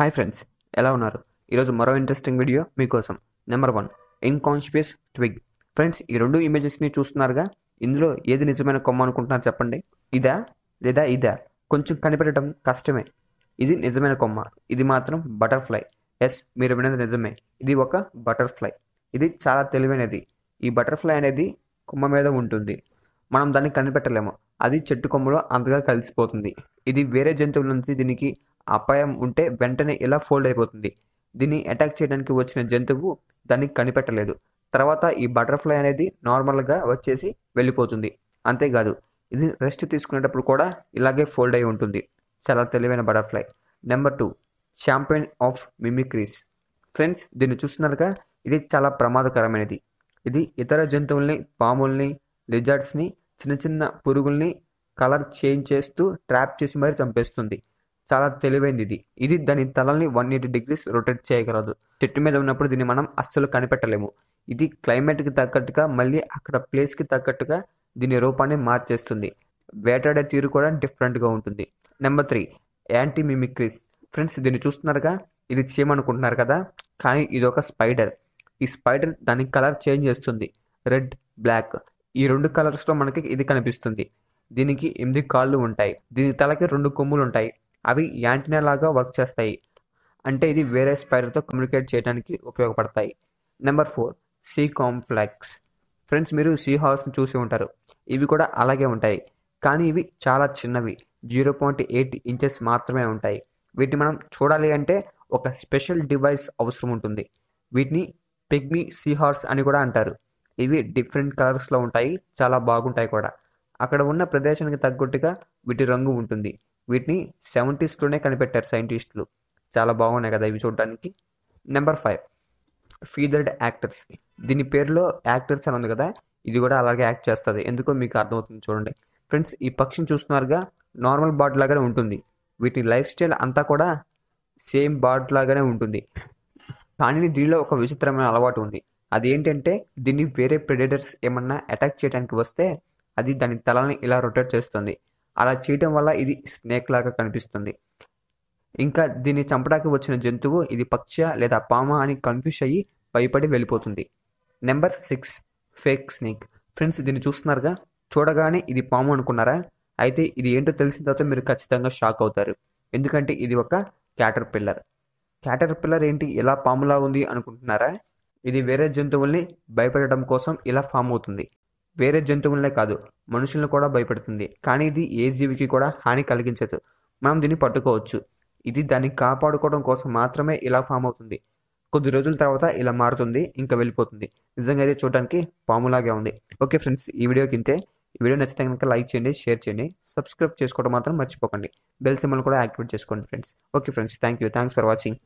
Hi friends ఎలా ఉన్నారు? ఈరోజు మరో ఇంట్రెస్టింగ్ వీడియో మీకోసం number one inconspicuous twig friends ఈ రెండు ఇమేజెస్ని చూస్తున్నారుగా? ఇందులో ఏది నిజమైన కొమ్మ అనుకుంటున్నారు చెప్పండి? ఇదా లేదా ఇదా? కొంచెం కనిపెట్టడం కష్టమే. ఇది నిజమైన కొమ్మ. ఇది మాత్రం బటర్ఫ్లై ఎస్ మీరు విన్నది నిజమే. ఇది ఒక బటర్ఫ్లై ఇది చాలా తెలివైనది. ఈ బటర్ఫ్లై అనేది కొమ్మ మీద ఉంటుంది. మనం దాన్ని కనిపెట్టలేము. అది చెట్టు కొమ్మలో అంతగా కలిసిపోతుంది. ఇది వేరే జంతువుల నుంచి దీనికి అపాయం ఉంటే వెంటనే ఇలా ఫోల్డ్ అయిపోతుంది. దీన్ని అటాక్ చేయడానికి వచ్చిన జంతువు దాన్ని కనిపెట్టలేదు. తర్వాత ఈ బటర్ఫ్లై అనేది నార్మల్గా వచ్చేసి వెళ్ళిపోతుంది. అంతేకాదు ఇది రెస్ట్ తీసుకునేటప్పుడు కూడా ఇలాగే ఫోల్డ్ అయి ఉంటుంది. చాలా తెలివైన butterfly. Number two champion of mimicries. Friends దీన్ని చూస్తున్నారుగా ఇది చాలా ప్రమాదకరమైనది. ఇది ఇతర జంతువుల్ని పాముల్ని లిజర్డ్స్ని చిన్న చిన్న పురుగుల్ని కలర్ చేంజ్ చేస్తూ ట్రాప్ చేసి మరీ చంపేస్తుంది. చాలా తెలివైంది ఇది. ఇది దాని తలని వన్ ఎయిటీ డిగ్రీస్ రొటేట్ చేయగలదు. చెట్టు మీద ఉన్నప్పుడు దీన్ని మనం అస్సలు కనిపెట్టలేము. ఇది క్లైమేట్కి తగ్గట్టుగా మళ్ళీ అక్కడ ప్లేస్కి తగ్గట్టుగా దీని రూపాన్ని మార్చేస్తుంది. వేటాడే తీరు కూడా డిఫరెంట్గా ఉంటుంది. Number three ant mimicries friends దీన్ని చూస్తున్నారుగా? ఇది చేయమనుకుంటున్నారు కదా? కానీ ఇది ఒక స్పైడర్ ఈ స్పైడర్ దాని కలర్ చేంజ్ చేస్తుంది. రెడ్ బ్లాక్ ఈ రెండు కలర్స్లో మనకి ఇది కనిపిస్తుంది. దీనికి ఎనిమిది కాళ్ళు ఉంటాయి. దీని తలకి రెండు కొమ్ములు ఉంటాయి. అవి యాంటీనా లాగా వర్క్ చేస్తాయి. అంటే ఇది వేరే స్పైడర్తో కమ్యూనికేట్ చేయడానికి ఉపయోగపడతాయి. Number four sea complex. Friends మీరు సీ హార్స్ని చూసి ఉంటారు. ఇవి కూడా అలాగే ఉంటాయి. కానీ ఇవి చాలా చిన్నవి. జీరో పాయింట్ ఎయిట్ ఇంచెస్ మాత్రమే ఉంటాయి. వీటిని మనం చూడాలి అంటే ఒక స్పెషల్ డివైస్ అవసరం ఉంటుంది. వీటిని పిగ్మీ సీ హార్స్ అని కూడా అంటారు. ఇవి డిఫరెంట్ కలర్స్లో ఉంటాయి. చాలా బాగుంటాయి కూడా. అక్కడ ఉన్న ప్రదేశానికి తగ్గట్టుగా వీటి రంగు ఉంటుంది. వీటిని సెవెంటీస్లోనే కనిపెట్టారు సైంటిస్టులు. చాలా బాగున్నాయి కదా ఇవి చూడడానికి. నెంబర్ ఫైవ్ ఫీదర్డ్ యాక్టర్స్ దీని పేరులో యాక్టర్స్ అని ఉంది కదా ఇది కూడా అలాగే యాక్ట్ చేస్తుంది. ఎందుకో మీకు అర్థమవుతుంది చూడండి. ఫ్రెండ్స్ ఈ పక్షిని చూస్తున్నారుగా నార్మల్ బార్డ్ లాగానే ఉంటుంది. వీటి లైఫ్ స్టైల్ అంతా కూడా సేమ్ బార్డ్ లాగానే ఉంటుంది. కానీ దీనిలో ఒక విచిత్రమైన అలవాటు ఉంది. అదేంటంటే దీన్ని వేరే ప్రెడేటర్స్ ఏమన్నా అటాక్ చేయడానికి వస్తే అది దాని తలని ఇలా రొటేట్ చేస్తుంది. అలా చేయటం వల్ల ఇది స్నేక్ లాగా కనిపిస్తుంది. ఇంకా దీన్ని చంపడానికి వచ్చిన జంతువు ఇది పక్ష లేదా పామ అని కన్ఫ్యూజ్ అయ్యి భయపడి వెళ్ళిపోతుంది. Number six fake snake friends దీన్ని చూస్తున్నారుగా? చూడగానే ఇది పాము అనుకున్నారా? అయితే ఇది ఏంటో తెలిసిన తర్వాత మీరు ఖచ్చితంగా షాక్ అవుతారు. ఎందుకంటే ఇది ఒక క్యాటర్ పిల్లర్ క్యాటర్ పిల్లర్ ఏంటి? ఇలా పాములా ఉంది అనుకుంటున్నారా? ఇది వేరే జంతువుల్ని భయపెట్టడం కోసం ఇలా ఫామ్ అవుతుంది. వేరే జంతువులనే కాదు మనుషులను కూడా భయపెడుతుంది. కానీ ఇది ఏ జీవికి కూడా హాని కలిగించదు. మనం దీన్ని పట్టుకోవచ్చు. ఇది దాన్ని కాపాడుకోవడం కోసం మాత్రమే ఇలా ఫామ్ అవుతుంది. కొద్ది రోజుల తర్వాత ఇలా మారుతుంది ఇంకా వెళ్ళిపోతుంది. నిజంగా అయితే చూడడానికి పాములాగే ఉంది. ఓకే ఫ్రెండ్స్ ఈ వీడియోకి ఇంతే ఈ వీడియో నచ్చితే కనుక లైక్ చేయండి షేర్ చేయండి సబ్స్క్రైబ్ చేసుకోవడం మాత్రం మర్చిపోకండి. బెల్ సింబల్ కూడా యాక్టివేట్ చేసుకోండి friends. Okay friends thank you thanks for watching.